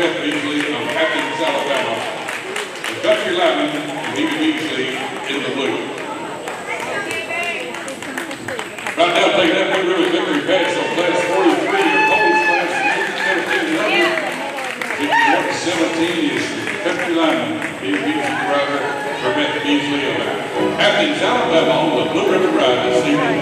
Beth Beasley of Athens, Alabama, the country and Mimi Beasley in the blue. Right now, taking that blue ribbon victory pass on class 43, opposed class 17 is the country lineman, Beasley driver for Beth Beasley of Athens, Alabama on the blue ribbon Ride this evening.